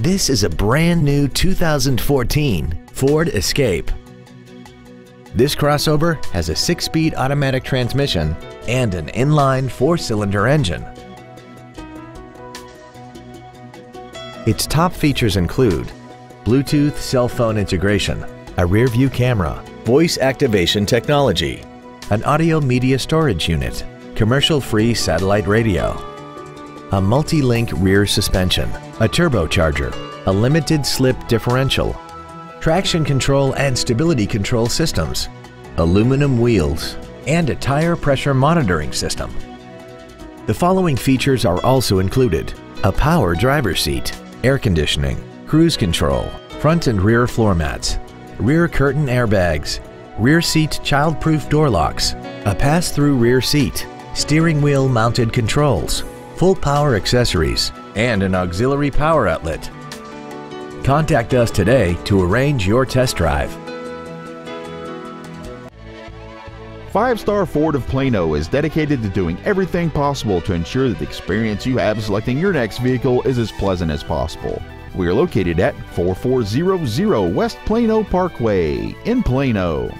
This is a brand new 2014 Ford Escape. This crossover has a six-speed automatic transmission and an inline four-cylinder engine. Its top features include Bluetooth cell phone integration, a rear view camera, voice activation technology, an audio media storage unit, commercial-free satellite radio, a multi-link rear suspension, a turbocharger, a limited slip differential, traction control and stability control systems, aluminum wheels, and a tire pressure monitoring system. The following features are also included. A power driver seat, air conditioning, cruise control, front and rear floor mats, rear curtain airbags, rear seat child-proof door locks, a pass-through rear seat, steering wheel mounted controls, full power accessories, and an auxiliary power outlet. Contact us today to arrange your test drive. Five Star Ford of Plano is dedicated to doing everything possible to ensure that the experience you have selecting your next vehicle is as pleasant as possible. We are located at 4400 West Plano Parkway in Plano.